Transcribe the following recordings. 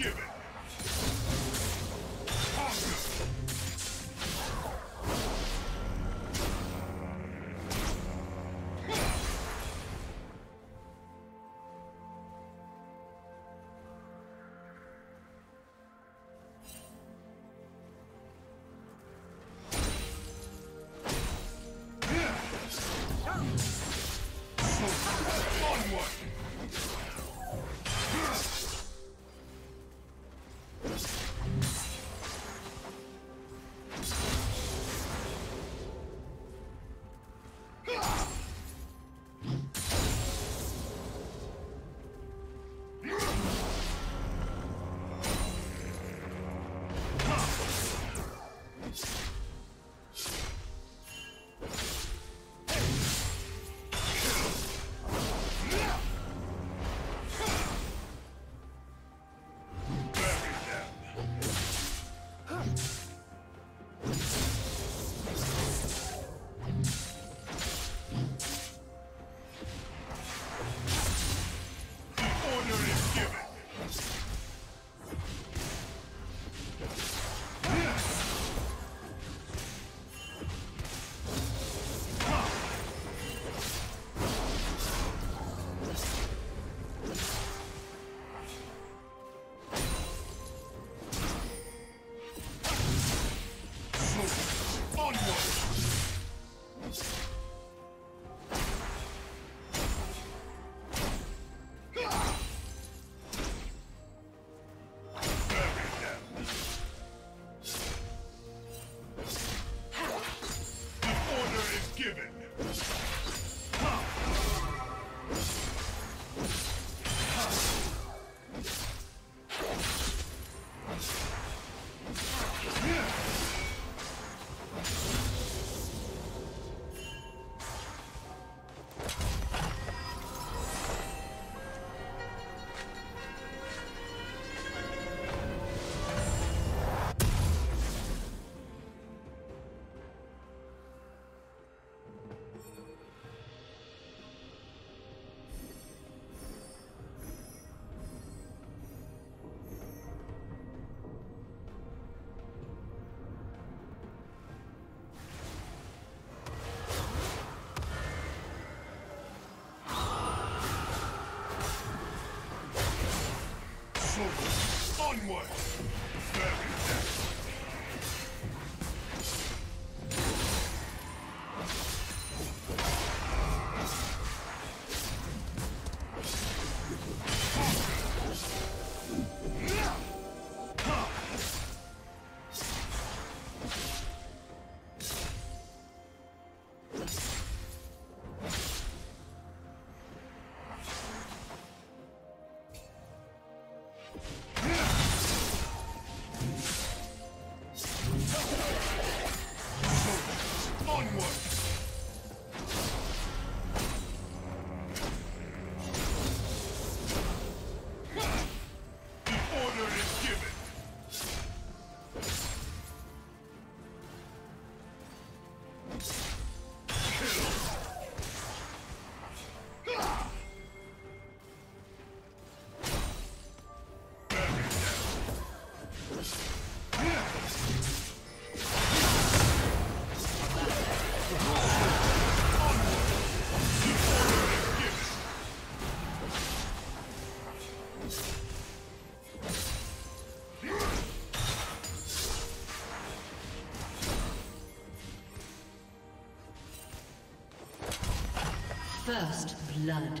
Order is onward! Bury them! First blood.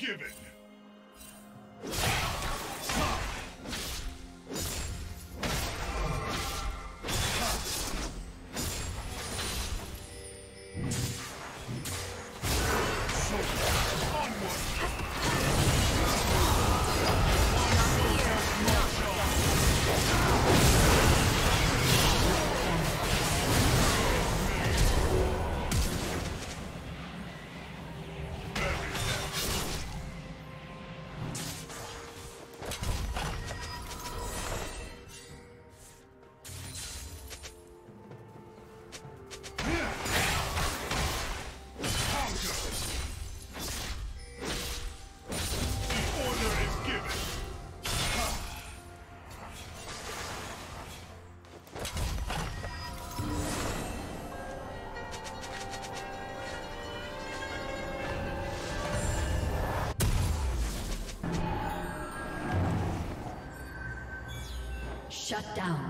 Give it! Shut down.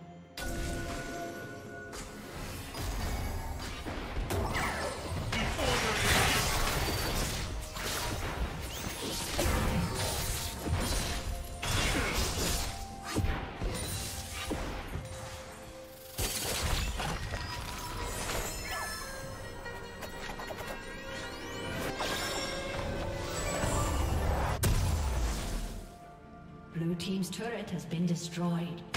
destroyed.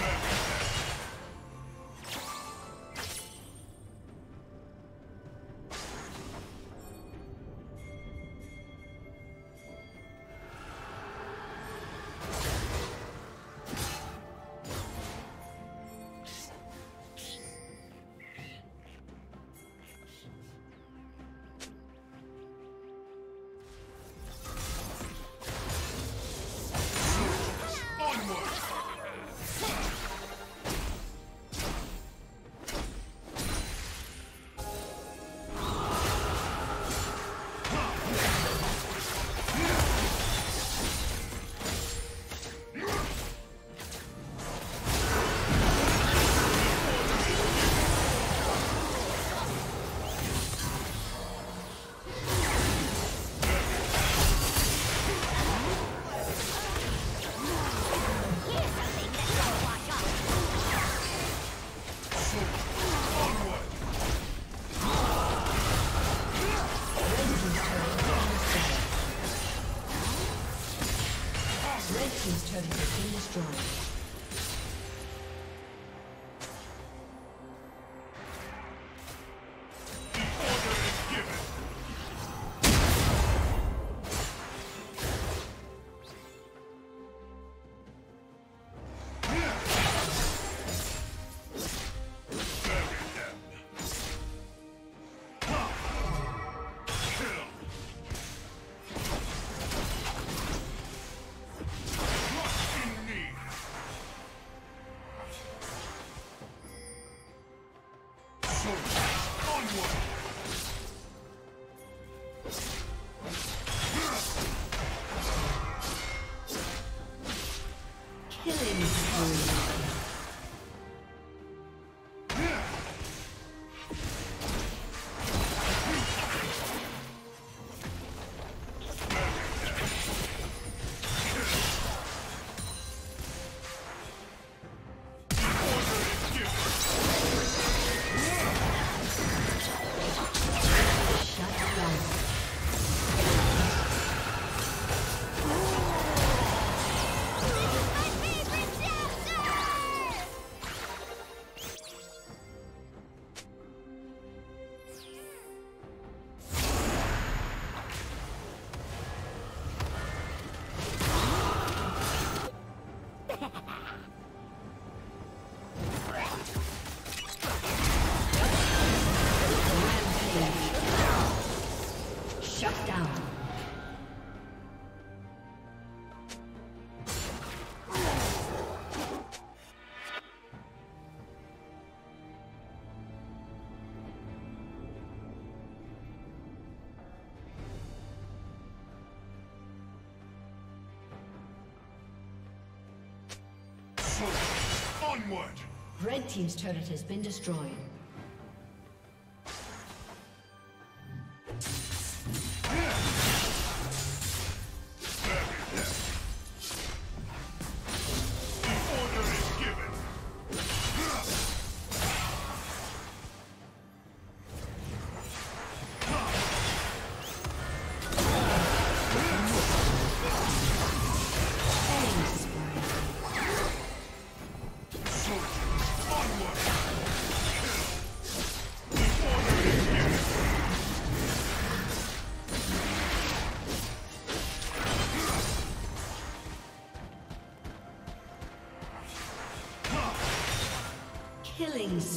Onward! Red Team's turret has been destroyed.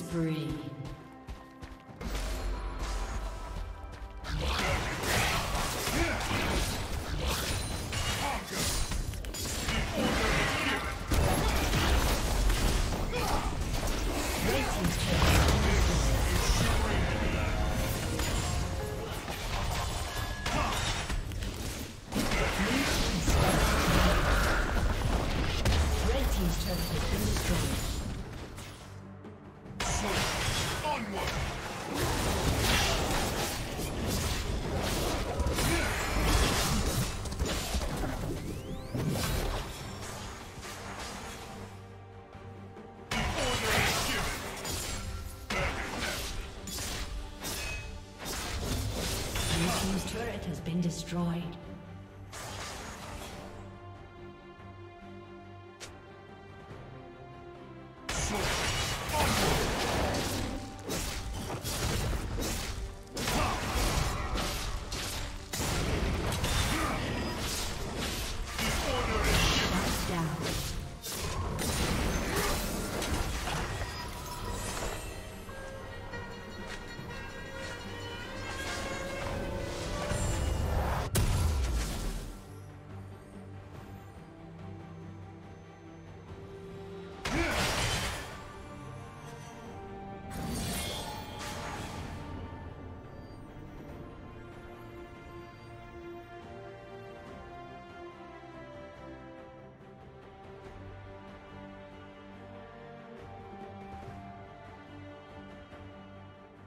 Spree. Destroyed.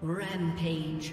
Rampage.